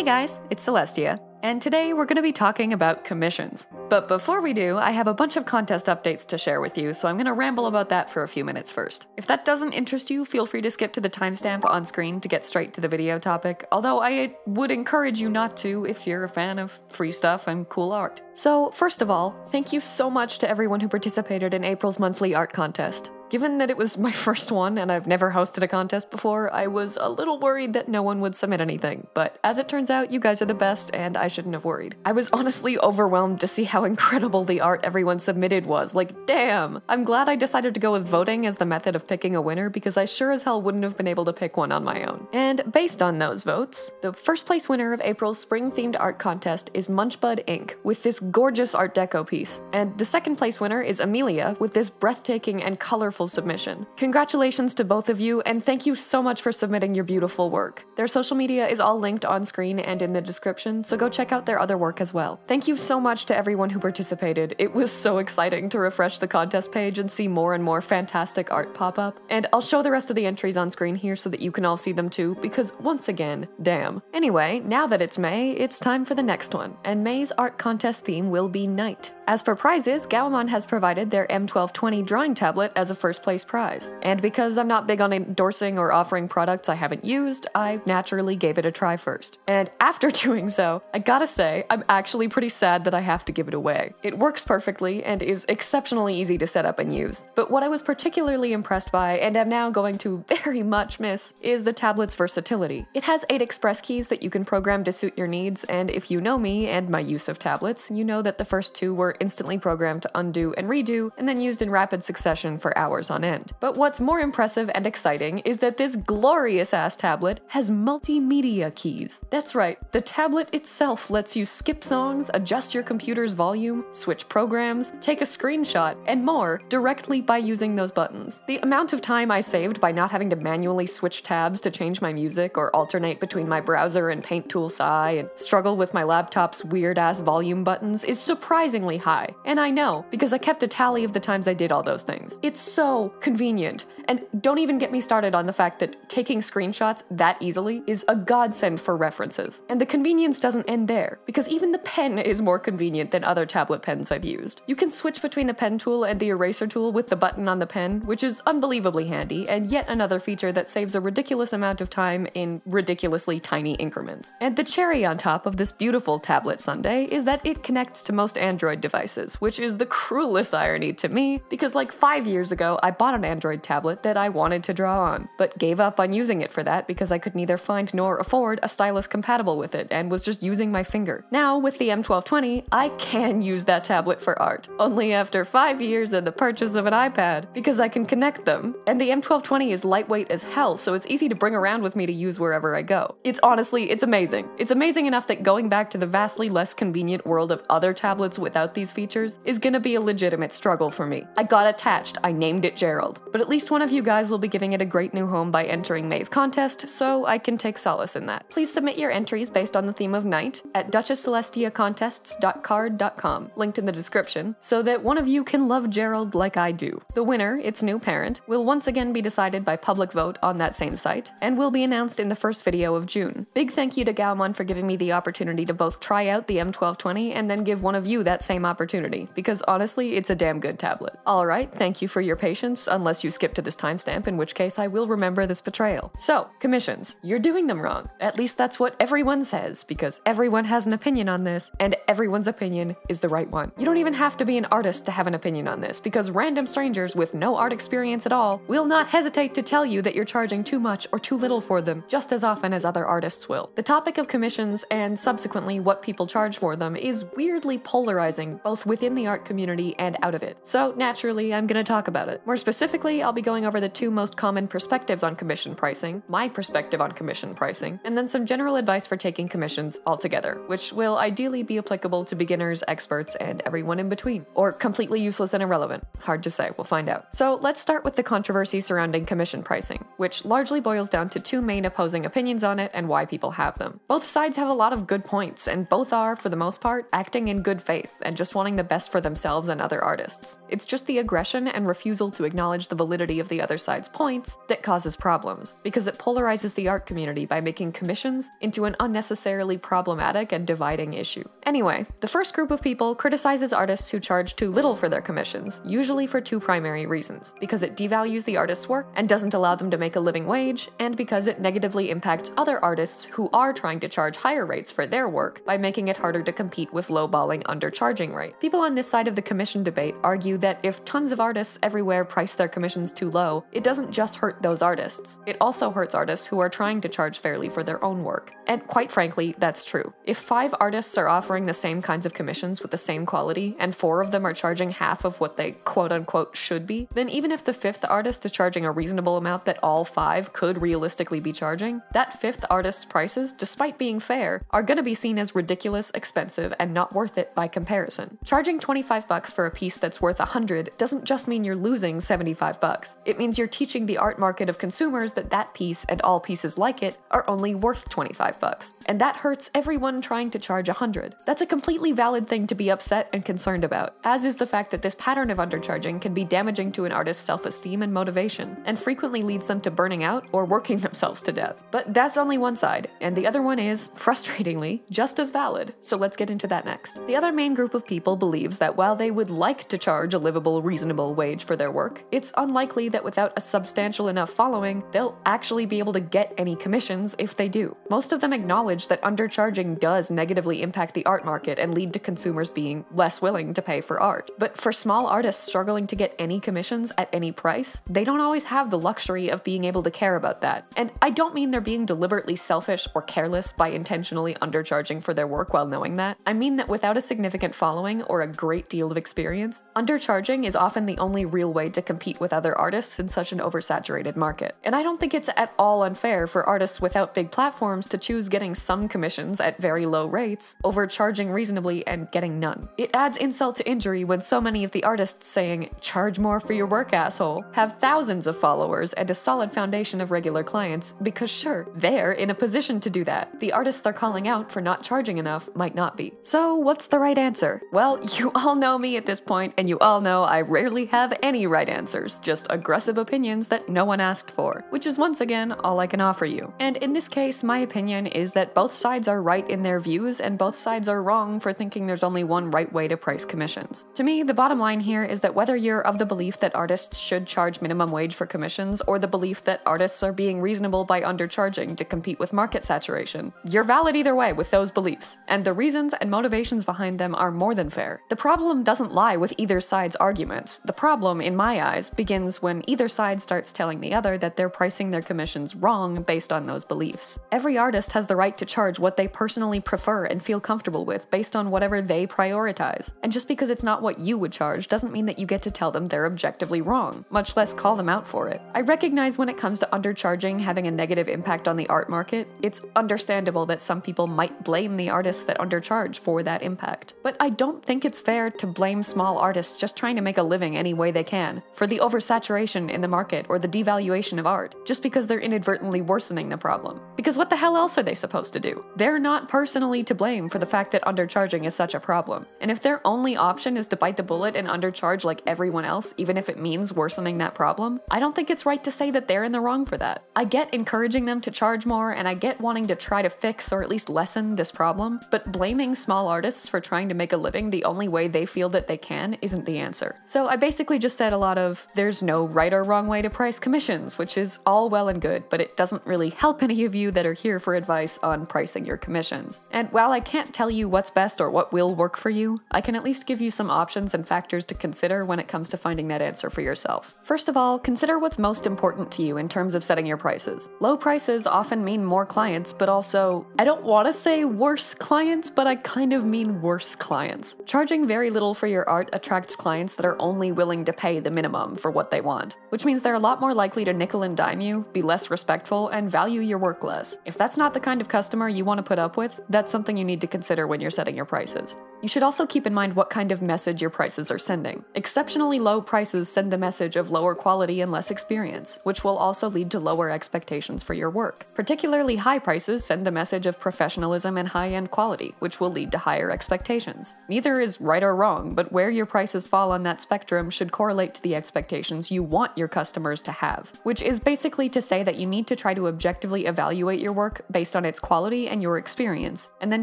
Hey guys, it's Celestia, and today we're going to be talking about commissions. But before we do, I have a bunch of contest updates to share with you, so I'm going to ramble about that for a few minutes first. If that doesn't interest you, feel free to skip to the timestamp on screen to get straight to the video topic, although I would encourage you not to if you're a fan of free stuff and cool art. So, first of all, thank you so much to everyone who participated in April's monthly art contest. Given that it was my first one and I've never hosted a contest before, I was a little worried that no one would submit anything, but as it turns out, you guys are the best and I shouldn't have worried. I was honestly overwhelmed to see how incredible the art everyone submitted was. Like, damn! I'm glad I decided to go with voting as the method of picking a winner because I sure as hell wouldn't have been able to pick one on my own. And based on those votes, the first place winner of April's spring themed art contest is Munchbud Inc. with this gorgeous Art Deco piece, and the second place winner is Amelia with this breathtaking and colorful submission. Congratulations to both of you, and thank you so much for submitting your beautiful work. Their social media is all linked on screen and in the description, so go check out their other work as well. Thank you so much to everyone who participated. It was so exciting to refresh the contest page and see more and more fantastic art pop up. And I'll show the rest of the entries on screen here so that you can all see them too, because once again, damn. Anyway, now that it's May, it's time for the next one, and May's art contest theme will be night. As for prizes, Gaomon has provided their M1220 drawing tablet as a first place prize. And because I'm not big on endorsing or offering products I haven't used, I naturally gave it a try first. And after doing so, I gotta say, I'm actually pretty sad that I have to give it away. It works perfectly and is exceptionally easy to set up and use. But what I was particularly impressed by, and am now going to very much miss, is the tablet's versatility. It has 8 express keys that you can program to suit your needs, and if you know me and my use of tablets, you know that the first two were instantly programmed to undo and redo, and then used in rapid succession for hours on end. But what's more impressive and exciting is that this glorious ass tablet has multimedia keys. That's right, the tablet itself lets you skip songs, adjust your computer's volume, switch programs, take a screenshot, and more directly by using those buttons. The amount of time I saved by not having to manually switch tabs to change my music or alternate between my browser and Paint Tool SAI and struggle with my laptop's weird ass volume buttons is surprisingly high. And I know because I kept a tally of the times I did all those things. It's so convenient. And don't even get me started on the fact that taking screenshots that easily is a godsend for references. And the convenience doesn't end there, because even the pen is more convenient than other tablet pens I've used. You can switch between the pen tool and the eraser tool with the button on the pen, which is unbelievably handy, and yet another feature that saves a ridiculous amount of time in ridiculously tiny increments. And the cherry on top of this beautiful tablet sundae is that it connects to most Android devices, which is the cruelest irony to me, because like five years ago, I bought an Android tablet that I wanted to draw on, but gave up on using it for that because I could neither find nor afford a stylus compatible with it and was just using my finger. Now, with the M1220, I can use that tablet for art, only after five years and the purchase of an iPad, because I can connect them. And the M1220 is lightweight as hell, so it's easy to bring around with me to use wherever I go. It's honestly, it's amazing. It's amazing enough that going back to the vastly less convenient world of other tablets without these features is gonna be a legitimate struggle for me. I got attached, I named it Gerald, but at least one of you guys will be giving it a great new home by entering May's contest, so I can take solace in that. Please submit your entries based on the theme of night at duchesscelestiacontests.card.com, linked in the description, so that one of you can love Gerald like I do. The winner, its new parent, will once again be decided by public vote on that same site, and will be announced in the first video of June. Big thank you to Gaomon for giving me the opportunity to both try out the M1220 and then give one of you that same opportunity, because honestly, it's a damn good tablet. Alright, thank you for your patience, unless you skip to this timestamp, in which case I will remember this betrayal. So, commissions. You're doing them wrong. At least that's what everyone says, because everyone has an opinion on this, and everyone's opinion is the right one. You don't even have to be an artist to have an opinion on this, because random strangers with no art experience at all will not hesitate to tell you that you're charging too much or too little for them, just as often as other artists will. The topic of commissions, and subsequently what people charge for them, is weirdly polarizing, both within the art community and out of it. So, naturally, I'm gonna talk about it. More specifically, I'll be going over the two most common perspectives on commission pricing, my perspective on commission pricing, and then some general advice for taking commissions altogether, which will ideally be applicable to beginners, experts, and everyone in between. Or completely useless and irrelevant. Hard to say, we'll find out. So let's start with the controversy surrounding commission pricing, which largely boils down to two main opposing opinions on it and why people have them. Both sides have a lot of good points, and both are, for the most part, acting in good faith and just wanting the best for themselves and other artists. It's just the aggression and refusal to acknowledge the validity of the other side's points that causes problems, because it polarizes the art community by making commissions into an unnecessarily problematic and dividing issue. Anyway, the first group of people criticizes artists who charge too little for their commissions, usually for two primary reasons because it devalues the artist's work and doesn't allow them to make a living wage, and because it negatively impacts other artists who are trying to charge higher rates for their work by making it harder to compete with lowballing undercharging rate. People on this side of the commission debate argue that if tons of artists everywhere price their commissions too low, it doesn't just hurt those artists, it also hurts artists who are trying to charge fairly for their own work. And quite frankly, that's true. If five artists are offering the same kinds of commissions with the same quality, and four of them are charging half of what they quote unquote should be, then even if the fifth artist is charging a reasonable amount that all five could realistically be charging, that fifth artist's prices, despite being fair, are gonna be seen as ridiculous, expensive, and not worth it by comparison. Charging 25 bucks for a piece that's worth 100 doesn't just mean you're losing 75 bucks. It means you're teaching the art market of consumers that that piece and all pieces like it are only worth 25 bucks. And that hurts everyone trying to charge 100. That's a completely valid thing to be upset and concerned about, as is the fact that this pattern of undercharging can be damaging to an artist's self-esteem and motivation, and frequently leads them to burning out or working themselves to death. But that's only one side, and the other one is, frustratingly, just as valid, so let's get into that next. The other main group of people believes that while they would like to charge a livable, reasonable wage for their work, it's unlikely that without a substantial enough following, they'll actually be able to get any commissions if they do. Most of them acknowledge that undercharging does negatively impact the art market and lead to consumers being less willing to pay for art. But for small artists struggling to get any commissions at any price, they don't always have the luxury of being able to care about that. And I don't mean they're being deliberately selfish or careless by intentionally undercharging for their work while knowing that. I mean that without a significant following or a great deal of experience, undercharging is often the only real way to compete with other artists in such an oversaturated market. And I don't think it's at all unfair for artists without big platforms to choose getting some commissions at very low rates over charging reasonably and getting none. It adds insult to injury when so many of the artists saying, charge more for your work, asshole, have thousands of followers and a solid foundation of regular clients because, sure, they're in a position to do that. The artists they're calling out for not charging enough might not be. So, what's the right answer? Well, you all know me at this point, and you all know I rarely have any right answers, just aggressive opinions that no one asked for, which is once again all I can offer you. And in this case, my opinion is that both sides are right in their views and both sides are wrong for thinking there's only one right way to price commissions. To me, the bottom line here is that whether you're of the belief that artists should charge minimum wage for commissions or the belief that artists are being reasonable by undercharging to compete with market saturation, you're valid either way with those beliefs, and the reasons and motivations behind them are more than fair. The problem doesn't lie with either side's arguments. The problem, in my eyes, begins when either side starts telling the other that they're pricing their commissions wrong based on those beliefs. Every artist has the right to charge what they personally prefer and feel comfortable with based on whatever they prioritize. And just because it's not what you would charge doesn't mean that you get to tell them they're objectively wrong, much less call them out for it. I recognize when it comes to undercharging having a negative impact on the art market, it's understandable that some people might blame the artists that undercharge for that impact. But I don't think it's fair to blame small artists just trying to make a living any way they can for the oversaturation in the market or the devaluation of art, just because they're inadvertently worsening the problem. Because what the hell else are they supposed to do? They're not personally to blame for the fact that undercharging is such a problem. And if their only option is to bite the bullet and undercharge like everyone else, even if it means worsening that problem, I don't think it's right to say that they're in the wrong for that. I get encouraging them to charge more, and I get wanting to try to fix or at least lessen this problem, but blaming small artists for trying to make a living the only way they feel that they can isn't the answer. So I basically just said a lot of there's no right or wrong way to price commissions, which is all well and good, but it doesn't really help any of you that are here for advice on pricing your commissions. And while I can't tell you what's best or what will work for you, I can at least give you some options and factors to consider when it comes to finding that answer for yourself. First of all, consider what's most important to you in terms of setting your prices. Low prices often mean more clients, but also, I don't want to say worse clients, but I kind of mean worse clients. Charging very little for your art attracts clients that are only willing to pay the minimum for what they want, which means they're a lot more likely to nickel and dime you, be less respectful, and value your work less. If that's not the kind of customer you want to put up with, that's something you need to consider when you're setting your prices. You should also keep in mind what kind of message your prices are sending. Exceptionally low prices send the message of lower quality and less experience, which will also lead to lower expectations for your work. Particularly high prices send the message of professionalism and high end quality, which will lead to higher expectations. Neither is right or wrong, but where your prices fall on that spectrum should correlate to the expectations you want your customers to have, which is basically to say that you need to try to objectively evaluate your work based on its quality and your experience, and then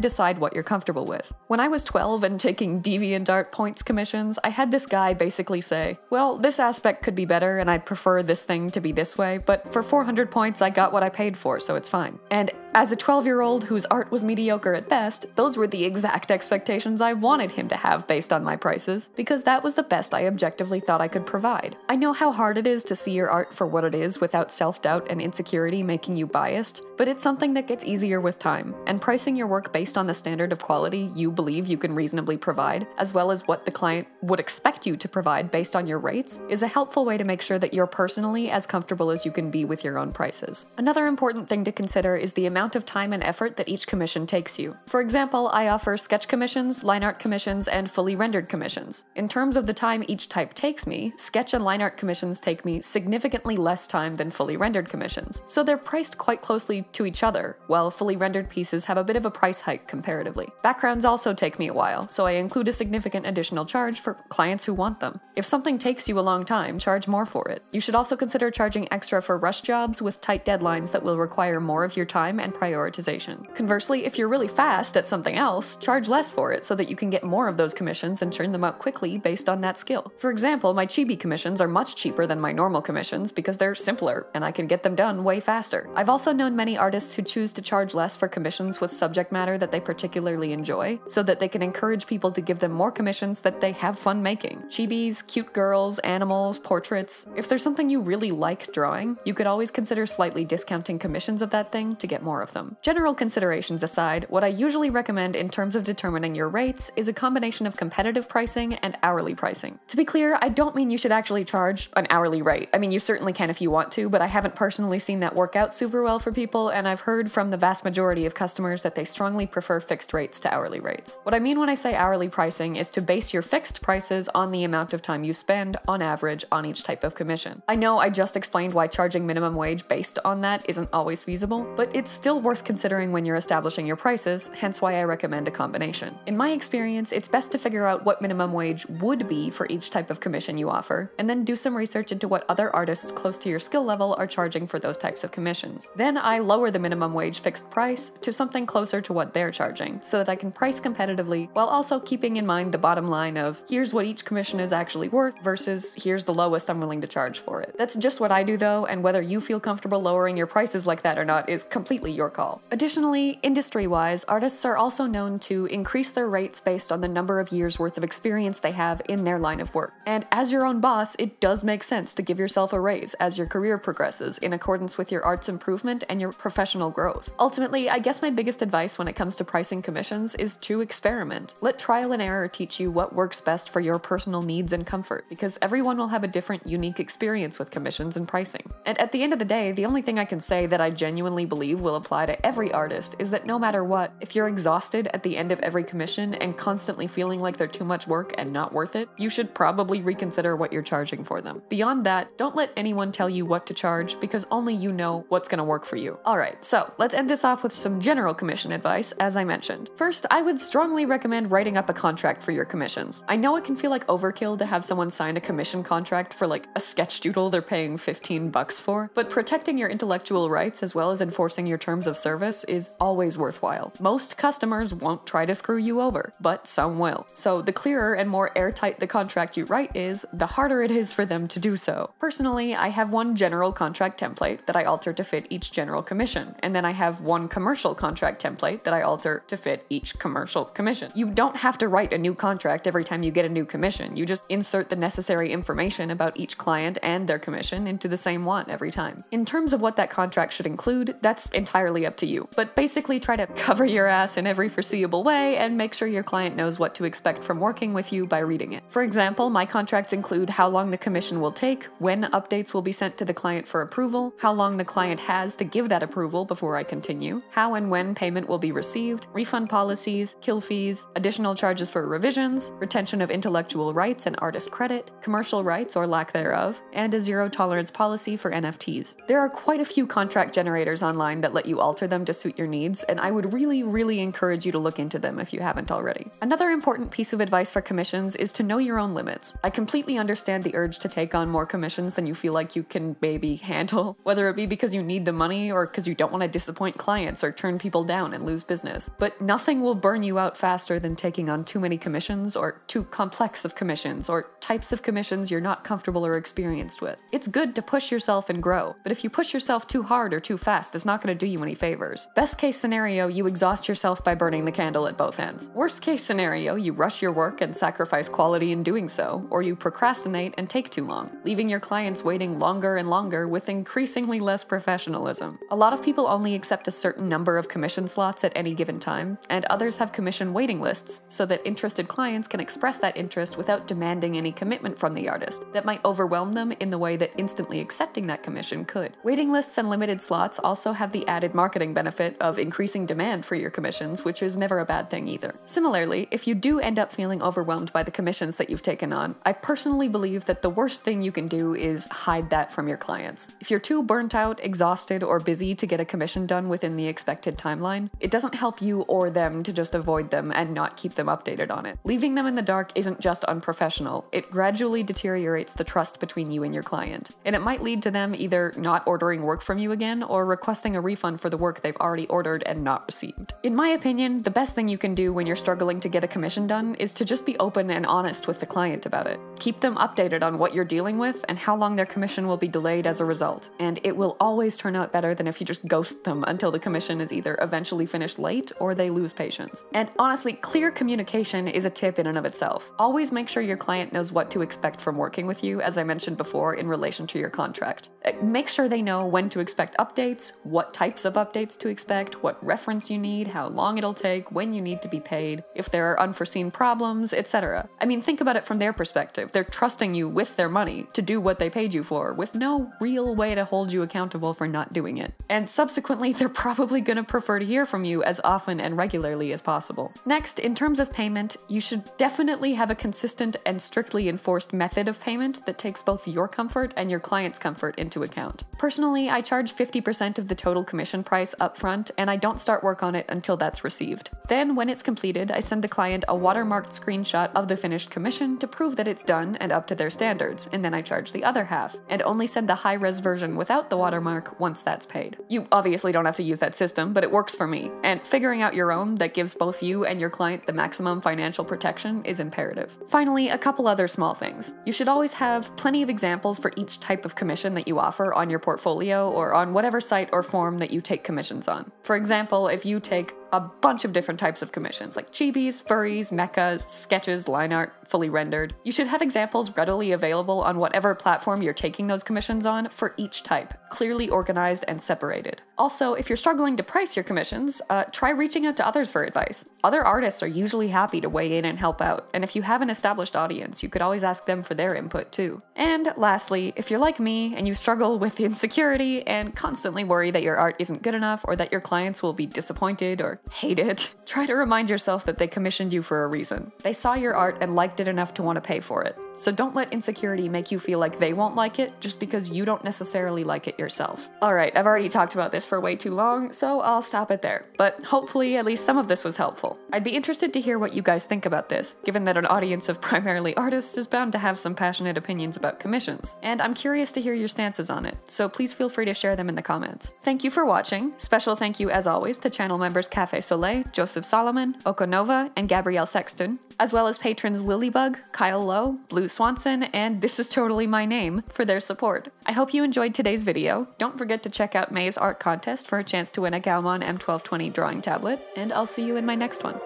decide what you're comfortable with. When I was 12, 12 and taking DeviantArt points commissions, I had this guy basically say, Well, this aspect could be better and I'd prefer this thing to be this way, but for 400 points I got what I paid for, so it's fine. And as a 12 year old whose art was mediocre at best, those were the exact expectations I wanted him to have based on my prices, because that was the best I objectively thought I could provide. I know how hard it is to see your art for what it is without self doubt and insecurity making you biased, but it's something that gets easier with time, and pricing your work based on the standard of quality you believe you can reasonably provide, as well as what the client would expect you to provide based on your rates, is a helpful way to make sure that you're personally as comfortable as you can be with your own prices. Another important thing to consider is the amount of time and effort that each commission takes you. For example, I offer sketch commissions, line art commissions, and fully rendered commissions. In terms of the time each type takes me, sketch and line art commissions take me significantly less time than fully rendered commissions, so they're priced quite closely to each other, while fully rendered pieces have a bit of a price hike comparatively. Backgrounds also take me a while so I include a significant additional charge for clients who want them. If something takes you a long time, charge more for it. You should also consider charging extra for rush jobs with tight deadlines that will require more of your time and prioritization. Conversely, if you're really fast at something else, charge less for it so that you can get more of those commissions and churn them out quickly based on that skill. For example, my chibi commissions are much cheaper than my normal commissions because they're simpler and I can get them done way faster. I've also known many artists who choose to charge less for commissions with subject matter that they particularly enjoy so that they can encourage people to give them more commissions that they have fun making. Chibis, cute girls, animals, portraits. If there's something you really like drawing, you could always consider slightly discounting commissions of that thing to get more of them. General considerations aside, what I usually recommend in terms of determining your rates is a combination of competitive pricing and hourly pricing. To be clear, I don't mean you should actually charge an hourly rate. I mean, you certainly can if you want to, but I haven't personally seen that work out super well for people, and I've heard from the vast majority of customers that they strongly prefer fixed rates to hourly rates. What I mean when I say hourly pricing is to base your fixed prices on the amount of time you spend, on average, on each type of commission. I know I just explained why charging minimum wage based on that isn't always feasible, but it's still worth considering when you're establishing your prices, hence why I recommend a combination. In my experience, it's best to figure out what minimum wage would be for each type of commission you offer, and then do some research into what other artists close to your skill level are charging for those types of commissions. Then I lower the minimum wage fixed price to something closer to what they're charging, so that I can price competitively while also keeping in mind the bottom line of here's what each commission is actually worth versus here's the lowest I'm willing to charge for it. That's just what I do though, and whether you feel comfortable lowering your prices like that or not is completely your call. Additionally, industry wise, artists are also known to increase their rates based on the number of years worth of experience they have in their line of work. And as your own boss, it does make sense to give yourself a raise as your career progresses in accordance with your art's improvement and your professional growth. Ultimately, I guess my biggest advice when it comes to pricing commissions is to experiment. Let trial and error teach you what works best for your personal needs and comfort, because everyone will have a different, unique experience with commissions and pricing. And at the end of the day, the only thing I can say that I genuinely believe will apply to every artist is that no matter what, if you're exhausted at the end of every commission and constantly feeling like they're too much work and not worth it, you should probably reconsider what you're charging for them. Beyond that, don't let anyone tell you what to charge because only you know what's gonna work for you. Alright, so let's end this off with some general commission advice, as I mentioned. First, I would strongly recommend writing up a contract for your commissions. I know it can feel like overkill to have someone sign a commission contract for like a sketch doodle they're paying 15 bucks for, but protecting your intellectual rights as well as enforcing your terms of service is always worthwhile. Most customers won't try to screw you over, but some will. So the clearer and more airtight the contract you write is, the harder it is for them to do so. Personally, I have one general contract template that I alter to fit each general commission, and then I have one commercial contract template that I alter to fit each commercial commission. You don't have to write a new contract every time you get a new commission. You just insert the necessary information about each client and their commission into the same one every time. In terms of what that contract should include, that's entirely up to you, but basically try to cover your ass in every foreseeable way and make sure your client knows what to expect from working with you by reading it. For example, my contracts include how long the commission will take, when updates will be sent to the client for approval, how long the client has to give that approval before I continue, how and when payment will be received, refund policies, kill fees, additional charges for revisions, retention of intellectual rights and artist credit, commercial rights or lack thereof, and a zero tolerance policy for NFTs. There are quite a few contract generators online that let you alter them to suit your needs, and I would really, really encourage you to look into them if you haven't already. Another important piece of advice for commissions is to know your own limits. I completely understand the urge to take on more commissions than you feel like you can maybe handle, whether it be because you need the money or because you don't want to disappoint clients or turn people down and lose business. But nothing will burn you out faster than taking on too many commissions or too complex of commissions or types of commissions you're not comfortable or experienced with. It's good to push yourself and grow, but if you push yourself too hard or too fast, it's not going to do you any favors. Best case scenario, you exhaust yourself by burning the candle at both ends. Worst case scenario, you rush your work and sacrifice quality in doing so, or you procrastinate and take too long, leaving your clients waiting longer and longer with increasingly less professionalism. A lot of people only accept a certain number of commission slots at any given time, and others have commission waiting lists so that interested clients can express that interest without demanding any commitment from the artist that might overwhelm them in the way that instantly accepting that commission could. Waiting lists and limited slots also have the added marketing benefit of increasing demand for your commissions, which is never a bad thing either. Similarly, if you do end up feeling overwhelmed by the commissions that you've taken on, I personally believe that the worst thing you can do is hide that from your clients. If you're too burnt out, exhausted, or busy to get a commission done within the expected timeline, it doesn't help you or them to just avoid them and not keep them updated on it. Leaving them in the dark isn't just unprofessional, it gradually deteriorates the trust between you and your client. And it might lead to them either not ordering work from you again or requesting a refund for the work they've already ordered and not received. In my opinion, the best thing you can do when you're struggling to get a commission done is to just be open and honest with the client about it. Keep them updated on what you're dealing with and how long their commission will be delayed as a result. And it will always turn out better than if you just ghost them until the commission is either eventually finished late or they lose patience. And honestly, clear communication is a tip in and of itself. Always make sure your client knows what to expect from working with you, as I mentioned before, in relation to your contract. Uh, Make sure they know when to expect updates, what types of updates to expect, what reference you need, how long it'll take, when you need to be paid, if there are unforeseen problems, etc. I mean, think about it from their perspective. They're trusting you with their money to do what they paid you for, with no real way to hold you accountable for not doing it. And subsequently, they're probably gonna prefer to hear from you as often and regularly as possible. Next, in terms of payment, you should definitely have a consistent and strictly enforced method of payment that takes both your comfort and your client's comfort into account. Personally, I charge 50% of the total commission price upfront, and I don't start work on it until that's received. Then, when it's completed, I send the client a watermarked screenshot of the finished commission to prove that it's done and up to their standards, and then I charge the other half, and only send the high res version without the watermark once that's paid. You obviously don't have to use that system, but it works for me, and figuring out your own that gives both you and your client the maximum financial protection is imperative. Finally, a couple other small things. You should always have plenty of examples for each type of commission that you offer on your portfolio or on whatever site or form that you take commissions on. For example, if you take a bunch of different types of commissions, like chibis, furries, mechas, sketches, line art, fully rendered. You should have examples readily available on whatever platform you're taking those commissions on for each type, clearly organized and separated. Also, if you're struggling to price your commissions, uh, try reaching out to others for advice. Other artists are usually happy to weigh in and help out, and if you have an established audience, you could always ask them for their input too. And lastly, if you're like me and you struggle with insecurity and constantly worry that your art isn't good enough or that your clients will be disappointed hate it, try to remind yourself that they commissioned you for a reason. They saw your art and liked it enough to want to pay for it. So don't let insecurity make you feel like they won't like it just because you don't necessarily like it yourself. Alright, I've already talked about this for way too long, so I'll stop it there. But hopefully, at least some of this was helpful. I'd be interested to hear what you guys think about this, given that an audience of primarily artists is bound to have some passionate opinions about commissions. And I'm curious to hear your stances on it, so please feel free to share them in the comments. Thank you for watching. Special thank you, as always, to channel members Cafe Soleil, Joseph Solomon, Okonova, and Gabrielle Sexton, as well as patrons Lilybug, Kyle Lowe, Blue Swanson, and This Is Totally My Name for their support. I hope you enjoyed today's video. Don't forget to check out May's art contest for a chance to win a Gaomon M1220 drawing tablet, and I'll see you in my next one.